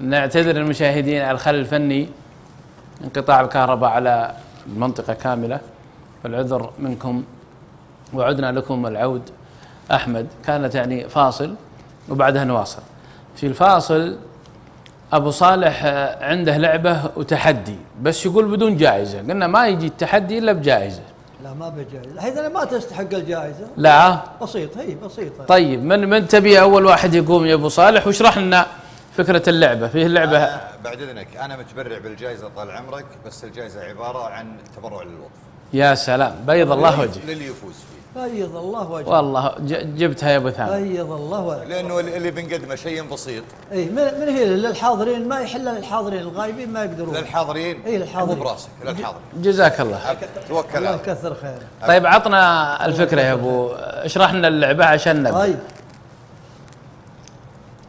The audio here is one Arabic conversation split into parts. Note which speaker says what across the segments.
Speaker 1: نعتذر المشاهدين على الخلل الفني انقطاع الكهرباء على المنطقة كاملة. فالعذر منكم وعدنا لكم العود. أحمد كانت يعني فاصل وبعدها نواصل. في الفاصل أبو صالح عنده لعبة وتحدي بس يقول بدون جائزة. قلنا ما يجي التحدي إلا بجائزة.
Speaker 2: لا ما بجائزة. أنا ما تستحق الجائزة.
Speaker 1: لا.
Speaker 2: بسيط هي بسيطة.
Speaker 1: طيب من من تبي أول واحد يقوم يا أبو صالح؟ واشرح لنا فكرة اللعبة فيه اللعبة.
Speaker 3: أنا بعد إذنك. أنا متبرع بالجائزة طال عمرك بس الجائزة عبارة عن تبرع للوقف.
Speaker 1: يا سلام. بيض الله وجهك.
Speaker 3: للي يفوز فيه.
Speaker 2: بيض الله وجهك.
Speaker 1: والله ج- جبتها يا أبو ثامر
Speaker 2: بيض الله وجهك.
Speaker 3: لأنه اللي بنقدمه شيء بسيط.
Speaker 2: اي من, من هي؟ للحاضرين. ما يحل للحاضرين الغايبين ما يقدرون.
Speaker 3: للحاضرين؟
Speaker 2: إيه، للحاضرين.
Speaker 3: مو براسك للحاضرين.
Speaker 1: جزاك الله.
Speaker 3: توكل
Speaker 2: الله يكثر خيره.
Speaker 1: طيب عطنا الفكرة يا أبو. اشرح لنا اللعبة عشان نبدأ؟
Speaker 2: طيب.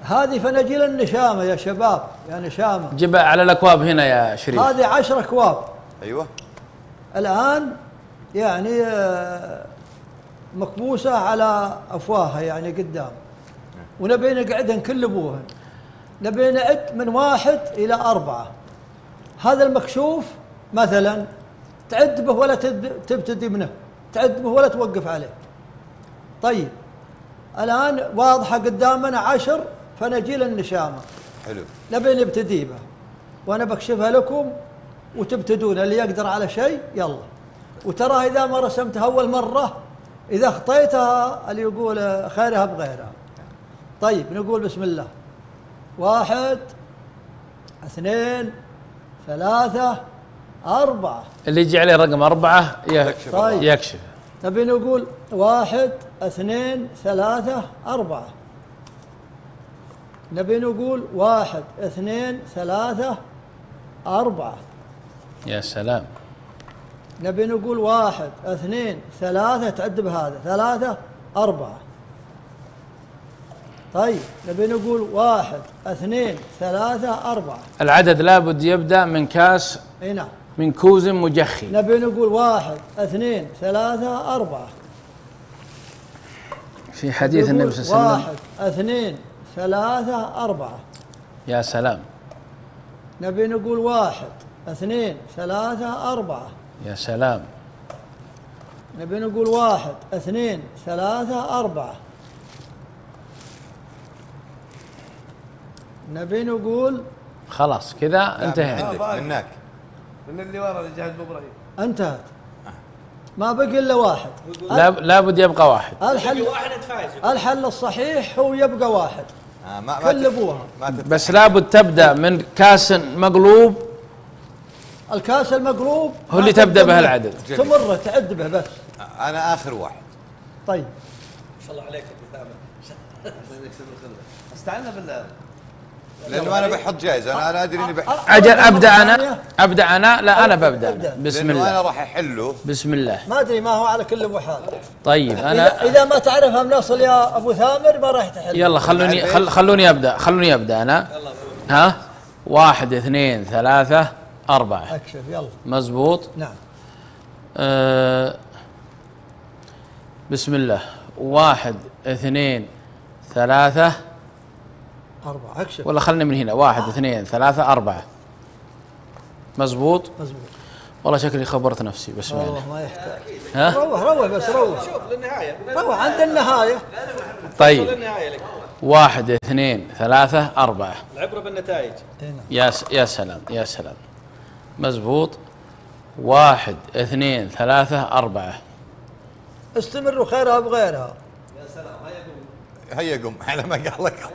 Speaker 2: هذه فناجيل النشامة يا شباب يا نشامة.
Speaker 1: جيب على الأكواب هنا يا شريف.
Speaker 2: هذه عشر أكواب.
Speaker 3: أيوه.
Speaker 2: الآن يعني آه، مكبوسة على أفواهها يعني قدام. ونبي نقعدهن كل أبوهن نبي نعد من واحد إلى أربعة. هذا المكشوف مثلا تعد به ولا تد- تبتدي منه. تعد به ولا توقف عليه. طيب. الآن واضحة قدامنا عشر فناجيل النشامة
Speaker 3: حلو.
Speaker 2: نبي نبتدي به. وأنا بكشفها لكم وتبتدون. اللي يقدر على شيء يلا. وترى إذا ما رسمتها أول مرة إذا خطيتها اللي يقول خيرها بغيرها. طيب نقول بسم الله. واحد اثنين ثلاثة أربعة.
Speaker 1: اللي يجي عليه رقم أربعة
Speaker 3: يكشف.
Speaker 2: طيب.
Speaker 1: يكشف.
Speaker 2: نبي نقول واحد اثنين ثلاثة أربعة. نبي نقول واحد اثنين ثلاثة أربعة.
Speaker 1: يا سلام.
Speaker 2: نبي نقول واحد اثنين ثلاثة تعد بهذا ثلاثة أربعة. طيب نبي نقول واحد اثنين ثلاثة أربعة.
Speaker 1: العدد لابد يبدأ من كاس
Speaker 2: إي نعم.
Speaker 1: من كوز مجخي.
Speaker 2: نبي نقول واحد اثنين ثلاثة أربعة.
Speaker 1: في حديث النبي صلى الله عليه وسلم
Speaker 2: واحد اثنين ثلاثة أربعة.
Speaker 1: يا سلام.
Speaker 2: نبي نقول واحد اثنين ثلاثة أربعة.
Speaker 1: يا سلام.
Speaker 2: نبي نقول واحد اثنين ثلاثة أربعة. نبي نقول
Speaker 1: خلاص كذا انتهى
Speaker 3: عندك منك.
Speaker 4: من اللي ورا اللي جهاز إبراهيم
Speaker 2: انتهت. ما بقي إلا واحد.
Speaker 1: لاب- لابد يبقى واحد.
Speaker 2: الحل
Speaker 4: واحد فايز
Speaker 2: الحل الصحيح هو يبقى واحد.
Speaker 3: آه ما
Speaker 2: كل
Speaker 3: ما
Speaker 2: أبوها.
Speaker 3: ما تفتح.
Speaker 1: بس لابد تبدأ من كاس مقلوب.
Speaker 2: الكاس المقلوب
Speaker 1: هو اللي
Speaker 2: ما
Speaker 1: تبدأ به العدد.
Speaker 2: تمر تعد به بس.
Speaker 3: أنا آخر واحد.
Speaker 2: طيب.
Speaker 4: ما شاء الله عليك أبو ثامر. استعنا بالله.
Speaker 3: لأنه أنا بحط جائزه أنا أنا أدري إني بحط
Speaker 2: أجل
Speaker 1: أبدأ
Speaker 2: أنا.
Speaker 1: أبدأ أنا؟ لا أنا
Speaker 2: ببدأ.
Speaker 1: أنا. بسم
Speaker 3: لأنه أنا
Speaker 1: الله.
Speaker 3: راح أحله.
Speaker 1: بسم الله.
Speaker 2: ما أدري ما هو على كل ابو حال
Speaker 1: طيب
Speaker 2: اذا
Speaker 1: أنا
Speaker 2: اذا ما تعرفها من اصل يا أبو ثامر ما راح تحل.
Speaker 1: يلا خلوني خل خلوني أبدأ خلوني أبدأ أنا. ها؟ واحد اثنين ثلاثة أربعة.
Speaker 2: أكشف يلا.
Speaker 1: مزبوط؟
Speaker 2: نعم.
Speaker 1: أه بسم الله. واحد اثنين ثلاثة
Speaker 2: أربعة أكشف.
Speaker 1: ولا خلني من هنا. واحد اثنين ثلاثة أربعة. مزبوط؟
Speaker 2: مزبوط.
Speaker 1: والله شكلي خبرت نفسي بسم الله
Speaker 2: والله ما يحتاج.
Speaker 1: ها؟
Speaker 2: روح روح بس روح.
Speaker 4: شوف للنهاية.
Speaker 2: روح عند النهاية.
Speaker 1: طيب. واحد اثنين ثلاثة أربعة.
Speaker 4: العبرة بالنتائج.
Speaker 2: هنا
Speaker 1: يا س... يا سلام يا سلام. مزبوط. واحد اثنين ثلاثة أربعة.
Speaker 2: استمروا خيرها بغيرها
Speaker 3: هيا قم. على ما قال لك.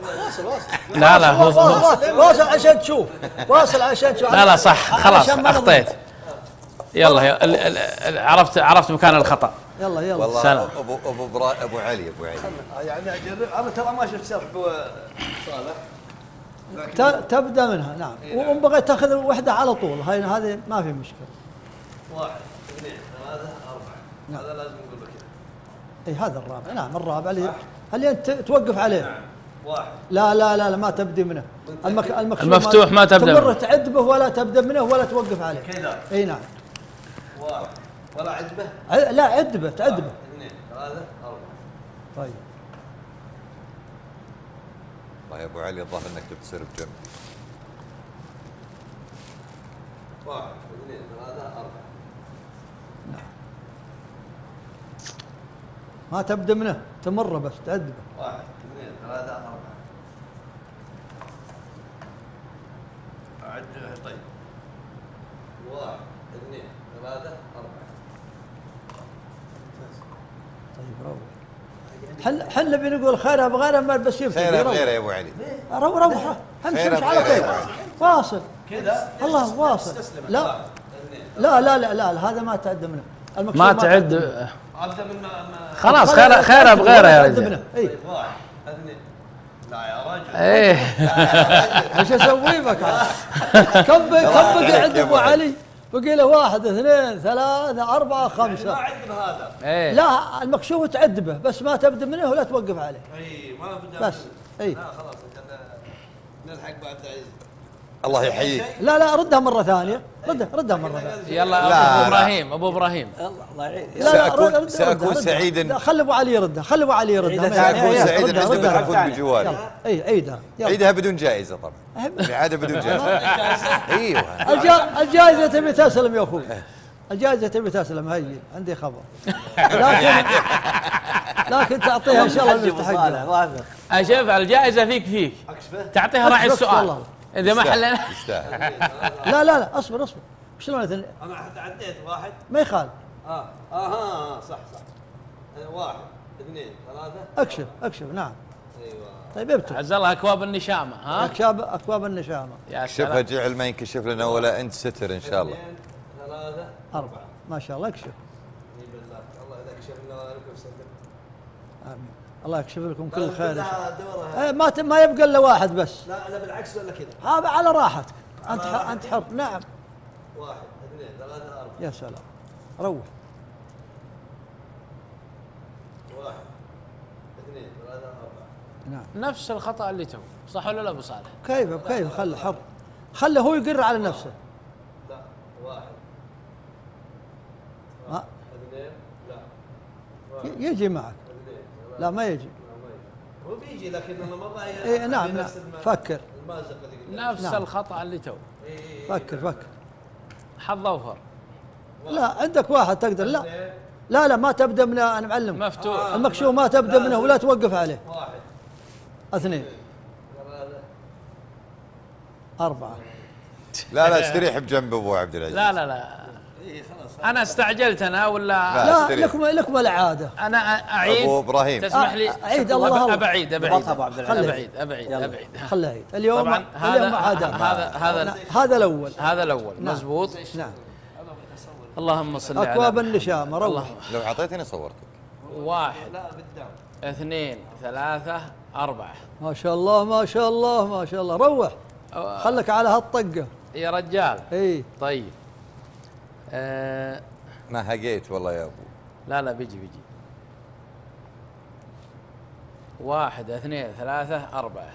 Speaker 1: لا لا هو,
Speaker 2: واصل واصل عشان تشوف. واصل عشان تشوف.
Speaker 1: لا لا صح. خلاص. أخطيت. يلا. عرفت عرفت مكان الخطأ.
Speaker 2: يلا يلا.
Speaker 3: والله
Speaker 1: سلام.
Speaker 3: ابو ابو برا أبو علي أبو علي.
Speaker 4: يعني أجرب. أنا ترى ما شفت شرح ابو صالح.
Speaker 2: تبدأ منها. نعم. وإن بغيت تأخذ واحدة على طول. هاي هذه ما في مشكلة.
Speaker 4: واحد اثنين ثلاثة أربعة. هذا لازم نقول لك
Speaker 2: اي هذا الرابع. نعم الرابع اللي انت توقف عليه.
Speaker 4: واحد.
Speaker 2: لا لا لا, لا ما تبدي منه. المك...
Speaker 1: المفتوح ما تبدأ
Speaker 2: تمر
Speaker 1: منه.
Speaker 2: تعد به ولا تبدأ منه ولا توقف عليه.
Speaker 4: كذا.
Speaker 2: إي نعم.
Speaker 4: واحد. ولا عجبه
Speaker 2: ع- لا عد به تعد به
Speaker 4: اثنين. ثلاثة. أربعة.
Speaker 2: طيب.
Speaker 3: والله يا أبو علي الظاهر إنك بتصير بجنب.
Speaker 4: واحد. اثنين. ثلاثة. أربعة.
Speaker 2: ما تبدأ منه تمر بس تأدبه
Speaker 4: واحد اثنين ثلاثة أربعة. أعد طيب. واحد اثنين ثلاثة أربعة.
Speaker 2: طيب روح. حل حل بنقول خيرها بغيرها ما بس يفتح
Speaker 3: خير بغيره يا أبو علي.
Speaker 2: روح روح امشي امشي على
Speaker 3: بغيرها
Speaker 2: طول.
Speaker 3: يا
Speaker 2: واصل.
Speaker 4: كذا.
Speaker 2: الله واصل. لا. لا لا لا لا, لا هذا ما تعد منه.
Speaker 1: ما
Speaker 2: تعد.
Speaker 4: من ما- ما-
Speaker 1: خلاص خيرها خيرها بغيرها يا
Speaker 2: تعد
Speaker 1: رجال.
Speaker 2: منه.
Speaker 4: أي. واحد اثنين. لا يا رجل.
Speaker 1: إيه.
Speaker 2: إيش أسوي بك؟ كم كم بقي عند
Speaker 3: أبو
Speaker 2: علي؟ بقي له واحد اثنين ثلاثة أربعة
Speaker 4: ما
Speaker 2: خمسة.
Speaker 4: عد بهذا.
Speaker 1: إيه.
Speaker 2: لا المكشوف تعد به بس ما تبدا منه ولا توقف عليه.
Speaker 4: إي ما بدا
Speaker 2: بس. إي.
Speaker 4: لا خلاص نلحق بعد عز
Speaker 3: الله يحييك.
Speaker 2: لا لا ردها مرة ثانية. ردها ردها مرة ثانية.
Speaker 1: يلا
Speaker 3: لا،
Speaker 1: أبو
Speaker 3: لا.
Speaker 1: إبراهيم أبو إبراهيم.
Speaker 5: الله يعين.
Speaker 2: لا لا
Speaker 3: سأكون- سأكون. سعيداً.
Speaker 2: لا، خلي أبو علي يردها خلي أبو علي يردها. يلا،
Speaker 3: سعيدا
Speaker 2: ردها،
Speaker 3: عندما. تكون بجواري
Speaker 2: اي عيدها.
Speaker 3: عيدها بدون جائزة طبعا. العاده بدون جائزة. أيوه.
Speaker 2: الجا- الجائزة تبي تسلم يا أخوي. الجائزة تبي تسلم. هي عندي خبر. لكن لكن تعطيها إن شاء الله
Speaker 5: أبو
Speaker 2: المستحق
Speaker 1: أشوف الجائزة فيك فيك. تعطيها راعي السؤال. إذا ما حلينا
Speaker 2: لا لا لا أصبر أصبر. شلون
Speaker 4: أنا حتى عديت واحد.
Speaker 2: ما يخال.
Speaker 4: آه أها صح صح. آه، واحد اثنين ثلاثة.
Speaker 2: أكشف أكشف نعم.
Speaker 4: أيوه.
Speaker 2: طيب ابتل
Speaker 1: عز الله أكواب النشامة ها؟
Speaker 2: اكشاب أكواب النشامة.
Speaker 1: يا
Speaker 3: شوفها
Speaker 1: سلام
Speaker 3: جعل ما ينكشف لنا ولا أنت ستر إن شاء الله.
Speaker 4: اثنين ثلاثة.
Speaker 2: أربعة. ما شاء الله أكشف.
Speaker 4: اي بالله الله اذا كشف لنا
Speaker 2: آمين. الله يكشف لكم كل خير إيه، ما ت- ما يبقى إلا واحد بس.
Speaker 4: لا لا بالعكس ولا كذا.
Speaker 2: هذا على راحتك. أنت
Speaker 4: على
Speaker 2: ح- أنت حر. نعم.
Speaker 4: واحد اثنين ثلاثة أربعة.
Speaker 2: يا سلام. روح.
Speaker 4: واحد اثنين ثلاثة أربعة.
Speaker 2: نعم.
Speaker 1: نفس الخطأ اللي تو. صح ولا لا أبو صالح؟
Speaker 2: كيف؟ كيف؟ خله حر. خله هو يقر على نفسه.
Speaker 4: لا واحد.
Speaker 2: ما؟
Speaker 4: اثنين لا.
Speaker 2: يجي معك. لا ما يجي.
Speaker 4: هو بيجي لكن أنا مره
Speaker 2: إيه، نعم، نعم. فكر.
Speaker 1: نفس
Speaker 2: نعم.
Speaker 1: الخطأ اللي تو.
Speaker 4: إيه،
Speaker 2: فكر فكر.
Speaker 1: حظ أوفر.
Speaker 2: لا عندك واحد تقدر. لا. لا لا ما تبدأ من أنا معلم
Speaker 1: مفتوح
Speaker 2: المكشوف ما تبدأ منه ولا توقف عليه.
Speaker 4: واحد.
Speaker 2: اثنين.
Speaker 4: ثلاثة.
Speaker 2: أربعة.
Speaker 3: لا لا استريح بجنب أبو عبد العزيز.
Speaker 1: لا لا لا.
Speaker 4: اي خلاص.
Speaker 1: أنا استعجلت أنا ولا
Speaker 3: لا.
Speaker 2: لكم لكم العادة.
Speaker 1: أنا أعيد.
Speaker 3: أبو إبراهيم.
Speaker 1: تسمح لي؟
Speaker 2: أعيد الله الله.
Speaker 1: ابعيد ابعيد
Speaker 5: ضبطها أبو عبد العزيز.
Speaker 1: ابعيد ابعيد
Speaker 5: يلا.
Speaker 1: ابعيد
Speaker 2: خله عيد اليوم
Speaker 1: هذا
Speaker 2: اليوم عادة
Speaker 1: هذا هذا
Speaker 2: نعم، هذا الأول.
Speaker 1: هذا الأول.
Speaker 2: نعم.
Speaker 1: مزبوط؟
Speaker 2: نعم.
Speaker 1: اللهم صل على
Speaker 2: اكواب. النشامه روح.
Speaker 3: لو أعطيتني صورتك.
Speaker 1: واحد اثنين ثلاثة أربعة.
Speaker 2: ما شاء الله ما شاء الله ما شاء الله. روح. خلك على هالطقة.
Speaker 1: يا رجال.
Speaker 2: إي.
Speaker 1: طيب. آه
Speaker 3: ما هقيت والله يا أبو.
Speaker 1: لا لا بيجي بيجي. واحد اثنين ثلاثة أربعة.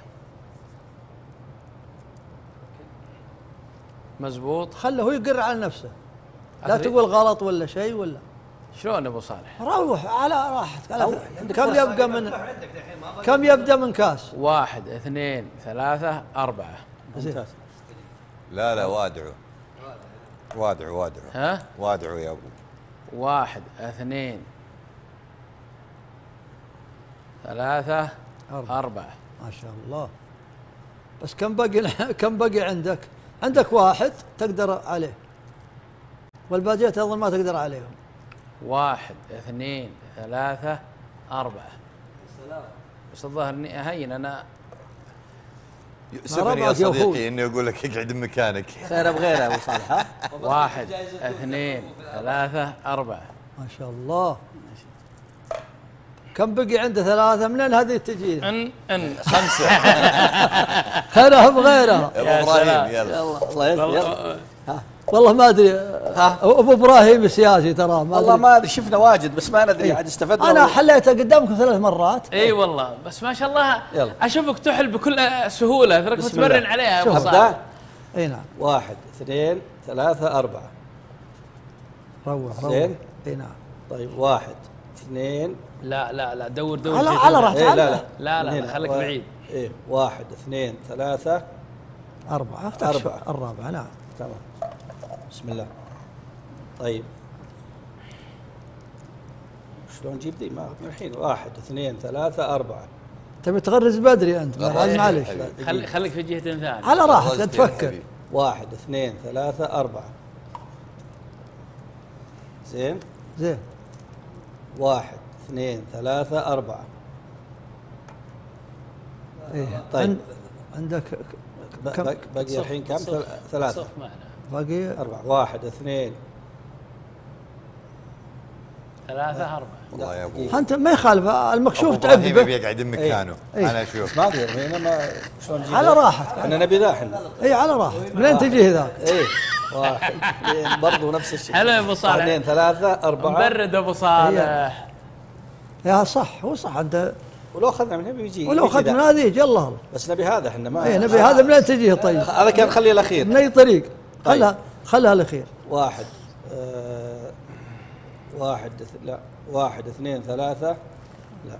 Speaker 1: مزبوط.
Speaker 2: خله هو يقر على نفسه. لا. تقول غلط ولا شيء ولا.
Speaker 1: شلون أبو صالح؟
Speaker 2: روح على راحتك على كم. يبقى من كم يبدأ من كاس؟
Speaker 1: واحد اثنين ثلاثة أربعة.
Speaker 2: زين.
Speaker 3: لا لا وادعوا وادعوا وادعوا
Speaker 1: ها؟
Speaker 3: وادعوا يا أبو.
Speaker 1: واحد اثنين ثلاثة
Speaker 2: أربعة.
Speaker 1: أربعة.
Speaker 2: ما شاء الله. بس كم بقي كم بقي عندك؟ عندك واحد تقدر عليه. والباقيات أظن ما تقدر عليهم.
Speaker 1: واحد اثنين ثلاثة أربعة. بس الظاهر إني أهين أنا
Speaker 3: يؤسفني يا. صديقي إني أقول لك اقعد بمكانك.
Speaker 5: خير بغيره أبو صالح. ها
Speaker 1: واحد اثنين ثلاثة أربعة.
Speaker 2: ما شاء الله. كم بقي عنده ثلاثة؟ منين هذه تجي؟
Speaker 1: ان أن.
Speaker 3: خمسة.
Speaker 2: خيرها بغيرها
Speaker 3: يا. إبراهيم يلا.
Speaker 5: الله يسلمك.
Speaker 1: والله
Speaker 2: ما أدري. ابو إبراهيم سياسي ترى ما
Speaker 5: والله. ما أدري شفنا واجد بس ما ندري
Speaker 2: إيه.
Speaker 5: عاد استفدنا أنا
Speaker 2: حليته قدامكم ثلاث مرات.
Speaker 1: إي والله بس ما شاء الله
Speaker 5: يلا.
Speaker 1: أشوفك تحل بكل سهولة تراك متمرن. عليها. يا ابو
Speaker 5: ابدا؟
Speaker 2: إي نعم.
Speaker 5: واحد اثنين ثلاثة أربعة.
Speaker 2: روح روح.
Speaker 5: زين.
Speaker 2: إي نعم.
Speaker 5: طيب واحد اثنين.
Speaker 1: لا لا لا دور دور
Speaker 2: على. على راحتك.
Speaker 5: إيه لا لا.
Speaker 1: لا لا, خليك بعيد.
Speaker 5: إيه واحد اثنين ثلاثة.
Speaker 2: أربعة.
Speaker 5: أربعة.
Speaker 2: الرابعة نعم.
Speaker 5: تمام. بسم الله. طيب. شلون نجيب ذي ما الحين واحد اثنين ثلاثة أربعة.
Speaker 2: تبي تغرز بدري أنت
Speaker 3: حبيبي.
Speaker 1: خلي خليك في جهة ثانية.
Speaker 2: على راحتك لا تفكر.
Speaker 5: واحد اثنين ثلاثة أربعة. زين؟
Speaker 2: زين.
Speaker 5: واحد اثنين ثلاثة أربعة.
Speaker 2: إيه.
Speaker 5: طيب.
Speaker 2: عن- عندك
Speaker 5: ب-
Speaker 2: كم؟
Speaker 5: بق- بقي الحين كم؟ ثل- ثلاثة.
Speaker 1: صف معنا
Speaker 2: باقي
Speaker 5: أربعة. واحد اثنين.
Speaker 1: ثلاثة أربعة.
Speaker 3: والله يا أبو.
Speaker 2: أنت ما يخالف المكشوف
Speaker 3: أبو إبراهيم
Speaker 2: تعبي
Speaker 3: يبي يقعد مكانه.
Speaker 2: إيه.
Speaker 3: أنا أشوف.
Speaker 5: ما أدري هنا ما شلون
Speaker 2: على؟ راحتك.
Speaker 5: إحنا نبي ذا إحنا.
Speaker 2: اي على راحتك. منين تجي ذاك؟
Speaker 5: إيه. واحد اثنين برضو نفس الشيء.
Speaker 1: حلو يا أبو صالح.
Speaker 5: اثنين ثلاثة أربعة.
Speaker 1: مبرد أبو صالح.
Speaker 2: يا صح هو صح. أنت
Speaker 5: ولو أخذنا من هنا بيجي
Speaker 2: ولو
Speaker 5: ذا.
Speaker 2: من هذيك يلا.
Speaker 5: بس نبي هذا إحنا ما
Speaker 2: اي نبي هذا. منين تجيه طيب؟
Speaker 5: هذا كان خليه الأخير.
Speaker 2: من أي طريق؟
Speaker 5: طيب.
Speaker 2: خلها خلها الاخير
Speaker 5: واحد آه واحد لا واحد اثنين ثلاثة. لا.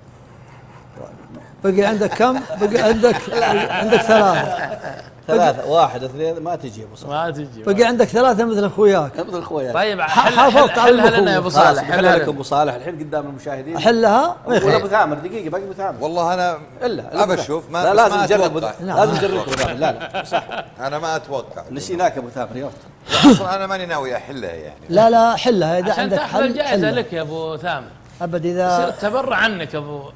Speaker 2: بقي عندك كم؟ بقي عندك عندك ثلاثة.
Speaker 5: ثلاثة واحد اثنين ما تجي أبو صالح.
Speaker 1: ما تجي.
Speaker 2: بقي عندك ثلاثة مثل أخوياك.
Speaker 5: مثل اخويا
Speaker 1: طيب
Speaker 2: حافظت على
Speaker 1: حلها لنا يا
Speaker 2: أبو.
Speaker 1: صالح حلها
Speaker 5: لك
Speaker 1: لنا.
Speaker 5: أبو صالح الحين قدام المشاهدين.
Speaker 2: أحلها؟
Speaker 5: ولا أبو ثامر دقيقة باقي أبو ثامر.
Speaker 3: والله أنا
Speaker 5: إلا
Speaker 3: أبى أشوف ما
Speaker 5: لا لازم نجرب. لازم نجرب أبو ثامر. لا لا صح.
Speaker 3: أنا ما أتوقع.
Speaker 5: نسيناك أبو ثامر يلا.
Speaker 3: أصلا أنا ماني ناوي أحلها يعني.
Speaker 2: لا لا حلها. إذا
Speaker 1: عشان
Speaker 2: عندك حل
Speaker 1: الجائزة
Speaker 2: حلها.
Speaker 1: لك يا أبو ثامر. أبد
Speaker 2: اذا
Speaker 1: تبرع عنك أبو.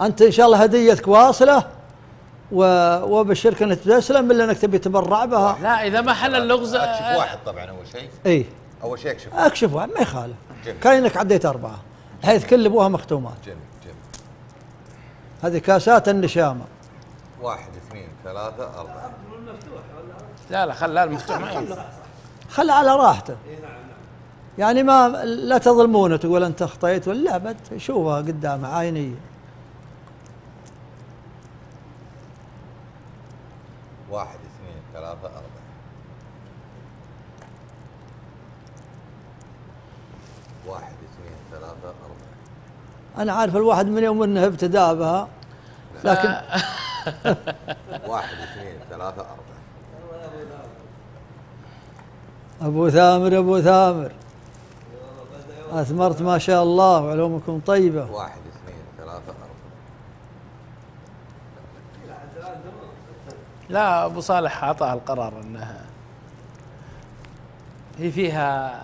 Speaker 2: أنت إن شاء الله هديتك واصلة. وبشرك انك تسلم الا إنك تبي تبرع بها.
Speaker 1: لا إذا ما حل اللغز
Speaker 3: أكشف واحد طبعا أول شيء.
Speaker 2: إي.
Speaker 3: أول شيء أكشف
Speaker 2: أكشف واحد ما يخالف. كأنك عديت أربعة بحيث كل ابوها مختومات.
Speaker 3: جميل جميل.
Speaker 2: هذه كاسات النشامة.
Speaker 3: واحد اثنين ثلاثة أربعة.
Speaker 1: لا لا خل لا المفتوح ما.
Speaker 2: خلها على راحته. يعني ما لا تظلمونه تقول أنت أخطيت ولا لا بد شوفها قدامه عينية.
Speaker 3: واحد اثنين ثلاثة أربعة. واحد اثنين ثلاثة أربعة.
Speaker 2: أنا عارف الواحد من يوم إنه ابتدى بها لكن
Speaker 3: واحد اثنين ثلاثة أربعة.
Speaker 2: أبو ثامر أبو ثامر. أثمرت ما شاء الله وعلومكم طيبة.
Speaker 3: واحد اثنين ثلاثة أربعة
Speaker 1: لا أبو صالح اعطاها القرار إنها هي فيها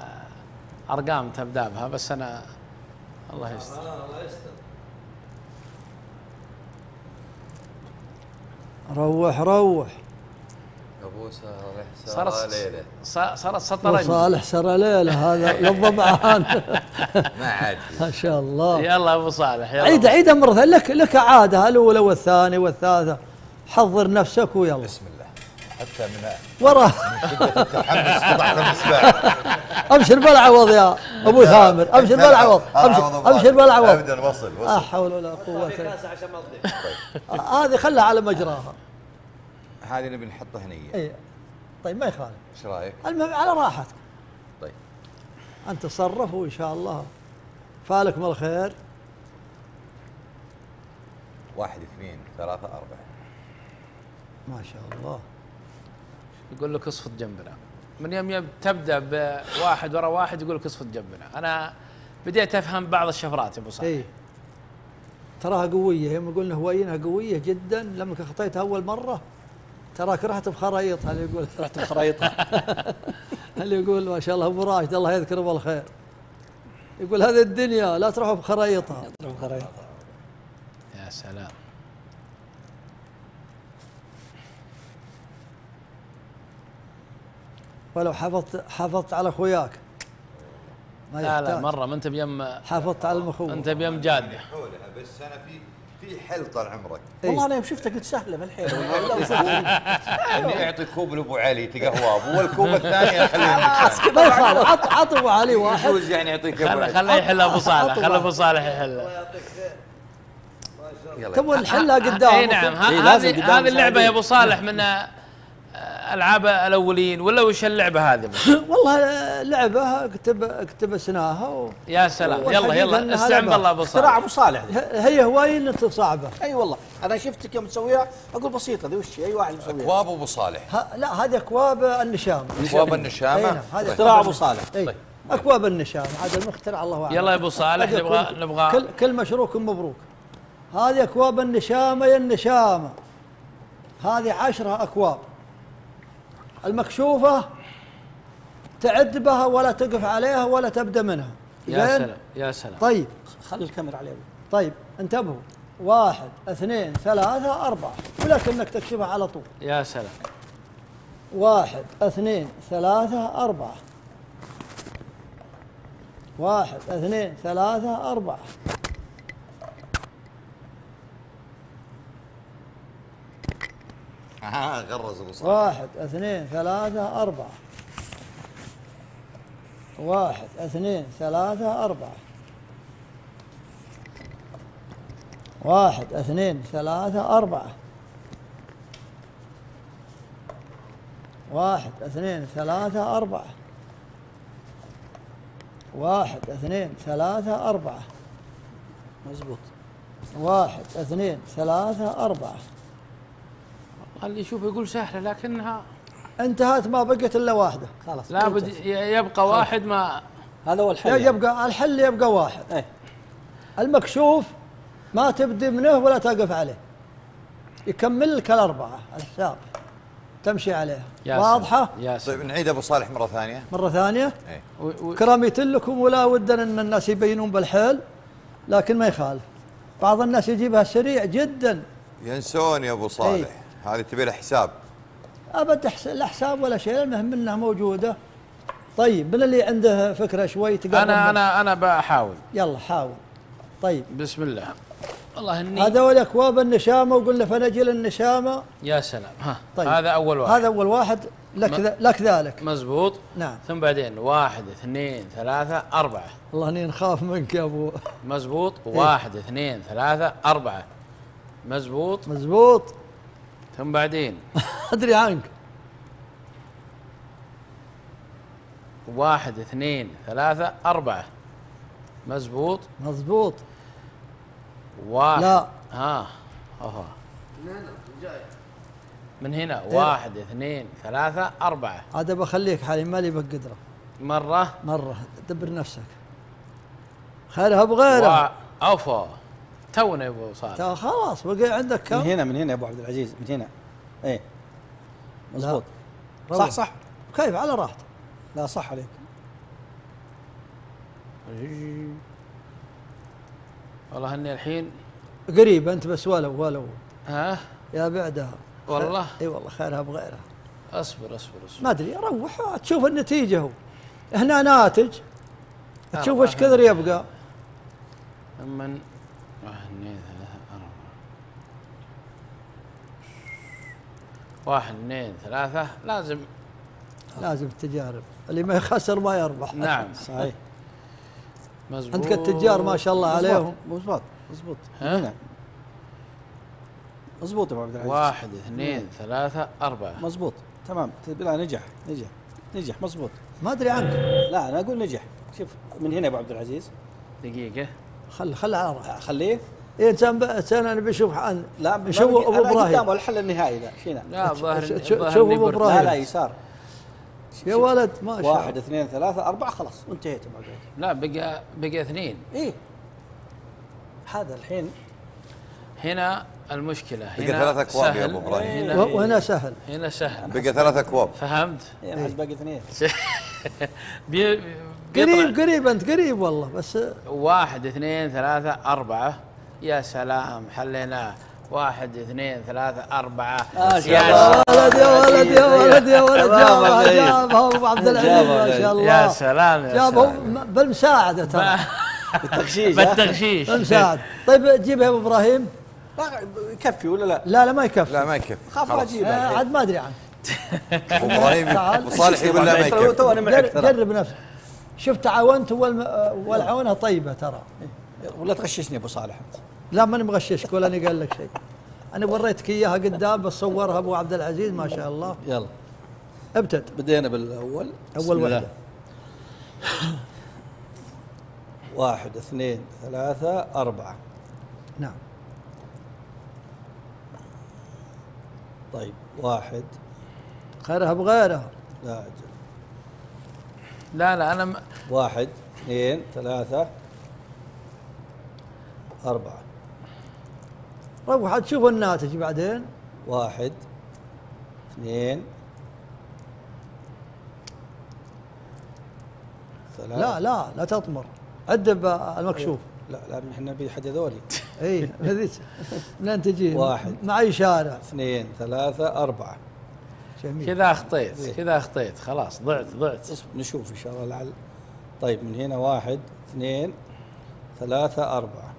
Speaker 1: أرقام تبدا بها بس أنا الله يستر.
Speaker 2: روح روح.
Speaker 3: أبو صالح ليلة.
Speaker 1: صار- صارت
Speaker 2: أبو
Speaker 1: سطرين
Speaker 2: صالح سر ليلة هذا للضبعان
Speaker 3: ما عاد.
Speaker 2: ما شاء الله.
Speaker 1: يلا أبو صالح يلا.
Speaker 2: عيد عيد مره. لك لك عادة الأولى والثانية والثالثة. حضر نفسك ويلا.
Speaker 3: بسم الله. حتى من
Speaker 2: وراه
Speaker 3: شدة التحمس قطع خمس باع
Speaker 2: أبشر بالعوض يا أبو ثامر. أبشر بالعوض. ابشر بالعوض.
Speaker 3: ابدا وصل
Speaker 2: لا
Speaker 3: وصل
Speaker 2: حول ولا قوة إلا
Speaker 4: كاسة عشان ما تضيع
Speaker 2: هذه خلها على مجراها.
Speaker 3: هذه نبي نحطها هنية
Speaker 2: اي طيب ما يخالف.
Speaker 3: إيش رأيك؟
Speaker 2: المهم على راحتك.
Speaker 3: طيب.
Speaker 2: أنت تصرف وإن شاء الله فالك من الخير.
Speaker 3: واحد اثنين ثلاثة أربعة.
Speaker 2: ما شاء الله.
Speaker 1: يقول لك اصفط جنبنا. من يوم يوم تبدأ بواحد ورا واحد يقول لك اصفط جنبنا. أنا بديت أفهم بعض الشفرات يا أبو صالح.
Speaker 2: اي تراها قوية. يوم قلنا هواينها قوية جدا. لما خطيتها أول مرة تراك رحت بخرايطها اللي يقول
Speaker 5: رحت بخرايطها
Speaker 2: اللي يقول ما شاء الله أبو راشد الله يذكره بالخير. يقول هذه الدنيا لا تروحوا بخرايطها
Speaker 5: بخرايطها
Speaker 1: يا سلام.
Speaker 2: ولو حافظت حافظت على أخوياك. ما
Speaker 1: لا لا. مرة ما أنت بيم
Speaker 2: حافظت على المخوف
Speaker 1: أنت بيم جادة.
Speaker 3: حولها بس أنا في في حل طال عمرك.
Speaker 2: إيه.
Speaker 5: والله أنا يوم شفتها قلت سهله بالحيل
Speaker 3: إني يعطي كوب لأبو علي تقهوى أبو والكوب الثاني أخليه مكان
Speaker 2: ما يخالف. عط عط أبو علي واحد.
Speaker 3: يجوز يعني يعطيك
Speaker 1: خله يحل أبو صالح خله. أبو صالح يحل.
Speaker 4: يعطيك خير
Speaker 3: يلا.
Speaker 2: تبغى نحلها قدام
Speaker 1: اي نعم.
Speaker 5: إيه،
Speaker 1: هذه هذه اللعبة يا. أبو صالح من آه، ألعاب الأولين ولا وش اللعبة هذه؟
Speaker 2: والله لعبة اكتب اقتبسناها و...
Speaker 1: يا سلام. يلا يلا. استعن. بالله أبو
Speaker 5: اختراع
Speaker 1: صالح
Speaker 5: أبو صالح.
Speaker 2: هي هواية اللي صعبة.
Speaker 5: أي والله. أنا شفتك يوم تسويها أقول بسيطة ذي وش؟ أي واحد يسويها
Speaker 3: أكواب أبو صالح.
Speaker 2: ه... لا هذه أكواب النشام. أكواب
Speaker 3: النشامة.
Speaker 2: نعم، هذه
Speaker 5: اختراع أبو صالح.
Speaker 2: أي أكواب النشام. هذا المخترع الله أعلم.
Speaker 1: يلا يا أبو صالح نبغى نبغى
Speaker 2: كل كل مشروك مبروك. هذه أكواب النشامة يا النشامة. هذه عشرة أكواب. المكشوفة تعد بها ولا تقف عليها ولا تبدأ منها.
Speaker 1: يا؟ سلام يا سلام.
Speaker 2: طيب.
Speaker 5: خلي الكاميرا عليه.
Speaker 2: طيب انتبهوا. واحد اثنين ثلاثة أربعة. ولكنك تكشفها على طول.
Speaker 1: يا سلام.
Speaker 2: واحد اثنين ثلاثة أربعة. واحد اثنين ثلاثة أربعة.
Speaker 3: آه غرز ابو صالح
Speaker 2: واحد اثنين ثلاثة أربعة. واحد اثنين ثلاثة أربعة. واحد اثنين ثلاثة أربعة. واحد اثنين ثلاثة أربعة. واحد اثنين ثلاثة أربعة.
Speaker 5: مزبوط
Speaker 2: واحد اثنين ثلاثة أربعة.
Speaker 1: اللي يشوف يقول سهلة لكنها
Speaker 2: انتهت ما بقت إلا واحدة.
Speaker 5: خلاص
Speaker 1: لابد يبقى واحد ما
Speaker 5: هذا هو الحل يعني.
Speaker 2: يبقى الحل يبقى واحد.
Speaker 5: إيه.
Speaker 2: المكشوف ما تبدي منه ولا تقف عليه. يكمل لك الأربعة الحساب. تمشي عليها
Speaker 1: يا
Speaker 2: واضحة؟
Speaker 1: سلام. يا سلام
Speaker 3: طيب نعيد أبو صالح مرة ثانية.
Speaker 2: مرة ثانية؟
Speaker 3: إيه.
Speaker 1: و-
Speaker 2: كرامية لكم ولا ودنا أن الناس يبينون بالحيل لكن ما يخالف. بعض الناس يجيبها سريع جدا.
Speaker 3: ينسون يا أبو صالح. هذه تبي له حساب؟
Speaker 2: حس- لا حساب ولا شيء المهم أنها موجودة. طيب من اللي عنده فكرة شوي تقرب أنا.
Speaker 1: أنا أنا بحاول
Speaker 2: يلا حاول. طيب.
Speaker 1: بسم الله. والله اني
Speaker 2: هذول أكواب النشامة وقلنا فنجل النشامة.
Speaker 1: يا سلام. ها.
Speaker 2: طيب.
Speaker 1: هذا أول واحد.
Speaker 2: هذا أول واحد. لك, ذ- لك ذلك.
Speaker 1: مزبوط.
Speaker 2: نعم.
Speaker 1: ثم بعدين واحد اثنين ثلاثة أربعة.
Speaker 2: والله إني نخاف منك يا أبو.
Speaker 1: مزبوط.
Speaker 2: إيه.
Speaker 1: واحد اثنين ثلاثة أربعة. مزبوط.
Speaker 2: مزبوط.
Speaker 1: ثم بعدين.
Speaker 2: أدري عنك.
Speaker 1: واحد اثنين ثلاثة أربعة. مزبوط؟
Speaker 2: مزبوط.
Speaker 1: واحد.
Speaker 2: لا.
Speaker 1: ها أوه. من هنا؟
Speaker 2: إيه.
Speaker 1: واحد اثنين ثلاثة أربعة.
Speaker 2: عاد بخليك حالي مالي بقدرة.
Speaker 1: مرة؟
Speaker 2: مرة. دبر نفسك. خيرها بغيرها
Speaker 1: و... أوفا تونا يا أبو صالح
Speaker 2: تا خلاص بقي عندك
Speaker 5: من
Speaker 2: كم
Speaker 5: هنا من هنا يا أبو عبد العزيز من هنا. إيه. مزبوط
Speaker 2: روح.
Speaker 5: صح صح.
Speaker 2: كيف؟ على راحتك.
Speaker 5: لا صح عليك.
Speaker 1: والله إني الحين
Speaker 2: قريب أنت بس ولو ولو.
Speaker 1: ها؟
Speaker 2: يا بعدها
Speaker 1: والله؟
Speaker 2: إي والله خيرها بغيرها.
Speaker 1: أصبر أصبر أصبر.
Speaker 2: ما أدري روح تشوف النتيجة هو. هنا ناتج. تشوف
Speaker 1: أربعة.
Speaker 2: إيش كثر يبقى.
Speaker 1: من واحد اثنين ثلاثة. أربعة واحد اثنين ثلاثة لازم.
Speaker 2: لازم التجارب. اللي ما يخسر ما يربح.
Speaker 1: نعم.
Speaker 5: صحيح.
Speaker 1: مزبوط.
Speaker 2: عندك التجار ما شاء الله عليهم.
Speaker 5: مزبوط مزبوط
Speaker 1: ها؟
Speaker 5: هنا. مزبوط يا ابو عبد العزيز.
Speaker 1: واحد اثنين ثلاثة أربعة.
Speaker 5: مزبوط. تمام. لا نجح نجح نجح مزبوط.
Speaker 2: ما أدري عنك.
Speaker 5: لا أنا أقول نجح. شوف من هنا يا أبو عبد العزيز.
Speaker 1: دقيقة.
Speaker 2: خل خل
Speaker 5: خليه.
Speaker 2: إيه انسان ب... انسان أنا بشوف عن
Speaker 5: لا ما
Speaker 2: شوف
Speaker 5: بقي-
Speaker 2: ابو إبراهيم.
Speaker 5: قدامه الحل النهائي ذا شينا
Speaker 1: لا ظاهر
Speaker 2: شو-
Speaker 1: ظاهر
Speaker 2: شوف
Speaker 1: برد.
Speaker 2: إبراهيم.
Speaker 5: لا لا يسار.
Speaker 2: يا ولد ما شاء
Speaker 5: واحد اثنين ثلاثة أربعة خلاص وانتهيت
Speaker 1: لا بقى بقى اثنين.
Speaker 5: إيه. هذا الحين.
Speaker 1: هنا المشكلة.
Speaker 3: بقى
Speaker 1: هنا
Speaker 3: ثلاث أكواب يا. أبو إبراهيم.
Speaker 1: هنا
Speaker 2: وهنا سهل.
Speaker 1: هنا سهل.
Speaker 3: بقى ثلاث أكواب.
Speaker 1: فهمت؟
Speaker 5: إيه باقي اثنين.
Speaker 2: قريب قريب انت قريب والله بس
Speaker 1: واحد اثنين ثلاثة أربعة يا سلام حليناه واحد اثنين ثلاثة أربعة
Speaker 5: شاء
Speaker 1: يا.
Speaker 2: يا ولد يا ولد يا ولد يا ولد
Speaker 5: بعيد.
Speaker 2: جابها ابو عبد العزيز ما شاء الله
Speaker 1: يا سلام يا
Speaker 2: جابه بالمساعده ترى
Speaker 5: التغشيش ها؟
Speaker 1: بالتغشيش
Speaker 2: بالمساعده طيب جيبها يا ابو إبراهيم
Speaker 5: لا يكفي ولا لا؟
Speaker 2: لا لا ما يكفي
Speaker 3: لا ما يكفي
Speaker 5: خاف
Speaker 2: آه،
Speaker 5: الحين.
Speaker 2: عاد ما ادري عنه
Speaker 3: إبراهيم
Speaker 2: تعال.
Speaker 3: ابو صالح يقول لا ما يكفي
Speaker 2: جرب نفسك شوف تعاونت والعونة طيبة ترى.
Speaker 5: ولا تغششني أبو صالح؟
Speaker 2: لا ماني مغششك ولا اني قال لك شيء. أنا وريتك إياها قدام بس صورها أبو عبد العزيز ما شاء الله.
Speaker 5: يلا.
Speaker 2: ابتد.
Speaker 5: بدينا
Speaker 2: بالأول.
Speaker 5: أول.
Speaker 2: واحدة.
Speaker 5: واحد اثنين ثلاثة أربعة.
Speaker 2: نعم.
Speaker 5: طيب واحد.
Speaker 2: خيرها بغيرها
Speaker 5: لا أجل.
Speaker 1: لا لا أنا م-
Speaker 5: واحد اثنين ثلاثة أربعة.
Speaker 2: روح عاد شوف الناتج بعدين.
Speaker 5: واحد اثنين ثلاثة.
Speaker 2: لا لا لا تطمر. عد المكشوف.
Speaker 5: لا لا إحنا نبي حد هذولي
Speaker 2: اي هذيك. منين تجي
Speaker 5: واحد.
Speaker 2: مع اي شارع.
Speaker 5: اثنين ثلاثة أربعة.
Speaker 2: جميل.
Speaker 1: كذا أخطيت كذا أخطيت. خلاص ضعت ضعت.
Speaker 5: اصبر نشوف إن شاء الله لعل. طيب من هنا واحد اثنين ثلاثة أربعة.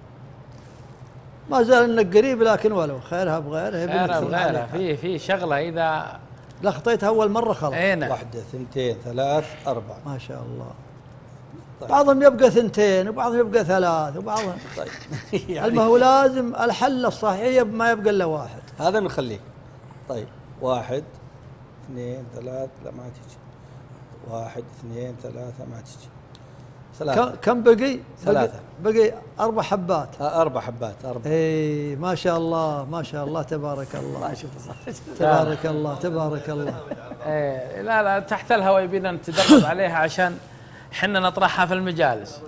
Speaker 2: ما زال إنك قريب لكن ولو خيرها بغيرها نكثر
Speaker 1: بغيرها. في في شغلة إذا
Speaker 2: لا خطيتها أول مرة خلاص.
Speaker 1: اين
Speaker 5: واحدة ثنتين ثلاث أربعة.
Speaker 2: ما شاء الله.
Speaker 5: طيب.
Speaker 2: بعضهم يبقى ثنتين وبعضهم يبقى ثلاث وبعضهم.
Speaker 5: طيب.
Speaker 2: يعني هو لازم الحل الصحيح ما يبقى إلا واحد.
Speaker 5: هذا بنخليه طيب واحد. اثنين ثلاث لا ما تجي. واحد اثنين ثلاثة ما تجي.
Speaker 2: كم-
Speaker 5: ثلاثة.
Speaker 2: كم بقي؟
Speaker 5: ثلاثة.
Speaker 2: بقي, أربع حبات.
Speaker 5: آه، أربع حبات أربع.
Speaker 2: إي ما شاء الله ما شاء الله تبارك الله.
Speaker 5: ما
Speaker 2: تبارك الله تبارك الله.
Speaker 1: إيه لا لا تحت الهواء يبينا نتدرب عليها عشان حنا نطرحها في المجالس.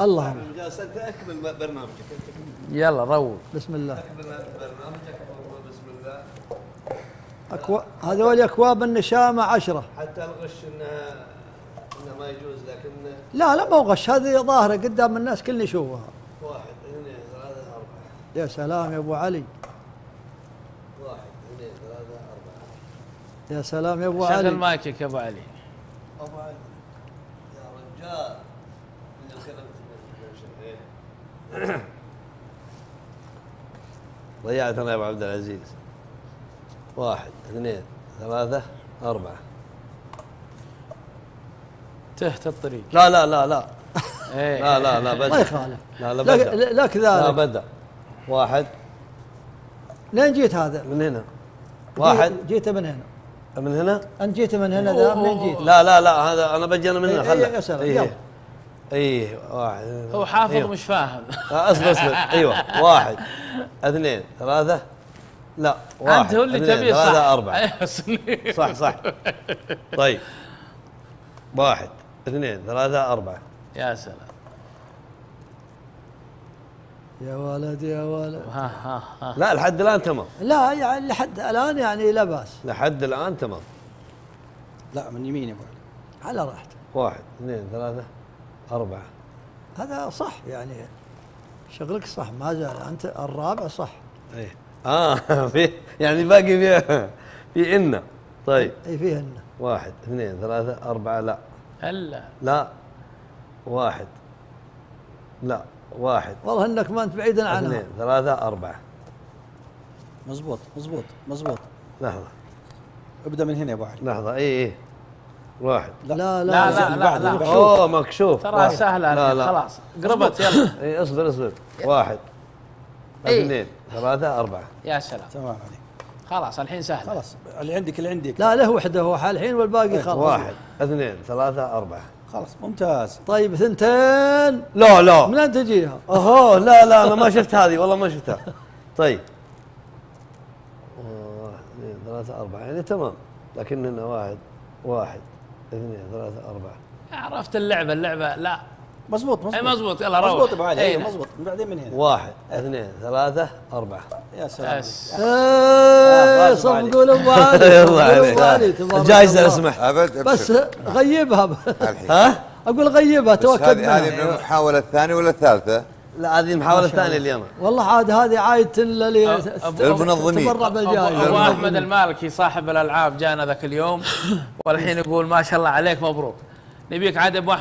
Speaker 2: اللهم
Speaker 4: المجالس أنت أكمل برنامجك.
Speaker 1: يلا روق.
Speaker 2: بسم الله.
Speaker 4: برنامجك. بسم الله
Speaker 2: أكوا... هذول أكواب النشامه عشرة.
Speaker 4: حتى الغش انها إنه ما يجوز لكن
Speaker 2: لا لا ما هو غش هذه ظاهرة قدام الناس كل يشوفها.
Speaker 4: واحد اثنين ثلاثة أربعة.
Speaker 2: يا سلام يا أبو علي.
Speaker 4: واحد اثنين ثلاثة أربعة.
Speaker 2: يا سلام يا أبو
Speaker 1: شغل
Speaker 2: علي.
Speaker 1: مايكك يا أبو علي.
Speaker 4: أبو علي يا رجال. إيه.
Speaker 6: ضيعتنا يا أبو عبد العزيز. واحد اثنين ثلاثة أربعة.
Speaker 1: تهت الطريق.
Speaker 6: لا لا لا لا.
Speaker 1: إيه.
Speaker 6: لا لا لا
Speaker 2: ما
Speaker 6: بدأ
Speaker 2: يخالف.
Speaker 6: لا لا
Speaker 2: لك,
Speaker 6: بدأ.
Speaker 2: لك
Speaker 6: لا
Speaker 2: ذلك
Speaker 6: بدأ. واحد.
Speaker 2: لين جيت هذا؟
Speaker 6: من هنا. واحد.
Speaker 2: جيت, من هنا.
Speaker 6: من هنا؟
Speaker 2: أنت جيت من هنا ذا منين جيت.
Speaker 6: لا لا لا هذا أنا بجي أنا من هنا
Speaker 2: إيه،
Speaker 6: خله.
Speaker 2: إيه، يا سلام،
Speaker 6: إيه.
Speaker 2: يلا.
Speaker 6: اي واحد.
Speaker 1: هو حافظ
Speaker 6: أيوه.
Speaker 1: مش فاهم.
Speaker 6: آه، أصبر أصبر. إيوه. واحد. اثنين ثلاثة. لا واحد
Speaker 1: انت هو اللي تبيه صح.
Speaker 6: ثلاثة أربعة
Speaker 1: صلي.
Speaker 6: صح صح. طيب. واحد اثنين ثلاثة أربعة.
Speaker 1: يا سلام.
Speaker 2: يا ولد يا ولد.
Speaker 1: ها ها ها.
Speaker 6: لا لحد الآن تمام.
Speaker 2: لا يعني لحد الآن يعني لا بأس.
Speaker 6: لحد الآن تمام.
Speaker 5: لا من يمين يا ابو
Speaker 2: على راحته
Speaker 6: واحد اثنين ثلاثة أربعة.
Speaker 2: هذا صح يعني. شغلك صح. ما زال أنت الرابع صح.
Speaker 6: إيه. آه في يعني باقي في في إن. طيب.
Speaker 2: أي فيهن
Speaker 6: واحد اثنين ثلاثة أربعة لا.
Speaker 1: هلا.
Speaker 6: لا. واحد. لا. واحد.
Speaker 2: والله إنك ما أنت بعيدا عنها.
Speaker 6: اثنين ثلاثة أربعة.
Speaker 5: مزبوط مزبوط مزبوط.
Speaker 6: لحظة.
Speaker 5: ابدأ من هنا يا أبو علي.
Speaker 6: لحظة. اي اي واحد.
Speaker 2: لا.
Speaker 1: لا
Speaker 2: لا,
Speaker 1: لا لا لا
Speaker 6: أوه مكشوف.
Speaker 1: ترى
Speaker 6: واحد.
Speaker 1: سهلة
Speaker 6: لا
Speaker 1: الحين
Speaker 6: لا.
Speaker 1: خلاص. قربت يلا.
Speaker 6: اي اصبر اصبر. واحد. اثنين ثلاثة أربعة.
Speaker 1: يا سلام.
Speaker 5: تمام عليك.
Speaker 1: خلاص الحين سهلة.
Speaker 5: خلاص اللي عندك اللي عندك.
Speaker 2: لا له وحدة هو الحين والباقي خلاص.
Speaker 6: واحد اثنين ثلاثة أربعة.
Speaker 5: خلاص. ممتاز.
Speaker 2: طيب ثنتين.
Speaker 6: لا لا.
Speaker 2: من أنت تجيها؟
Speaker 6: اوه لا لا أنا ما شفت هذه والله ما شفتها. طيب. واحد اثنين ثلاثة أربعة. يعني تمام. لكن هنا واحد واحد اثنين ثلاثة أربعة.
Speaker 1: عرفت اللعبة اللعبة لا.
Speaker 5: مزبوط مزبوط
Speaker 1: أي مزبوط يلا روح.
Speaker 5: مزبوط أبو علي.
Speaker 1: إيه.
Speaker 5: أيوه مزبوط من بعدين من هنا.
Speaker 6: واحد اثنين ثلاثة أربعة.
Speaker 5: يا سلام.
Speaker 2: صف
Speaker 5: عليك.
Speaker 2: قول أبو علي.
Speaker 6: عليك
Speaker 2: أبو علي تبارك
Speaker 6: جايزة
Speaker 2: الله.
Speaker 6: لو سمحت
Speaker 3: ابد
Speaker 2: بس. غيبها.
Speaker 6: ها؟
Speaker 2: أقول غيبها
Speaker 3: بس
Speaker 2: توكد
Speaker 3: هذه من المحاولة الثانية ولا الثالثة؟
Speaker 6: لا هذه المحاولة الثانية اللي أنا
Speaker 2: والله عاد هذه
Speaker 1: أب-
Speaker 3: المنظمين.
Speaker 2: تبرع
Speaker 1: ابو
Speaker 2: بالجائزة
Speaker 1: أبو أحمد المالكي صاحب الألعاب جانا ذاك اليوم. والحين يقول ما شاء الله عليك مبروك. نبيك عاد أبو